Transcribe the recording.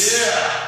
Yeah.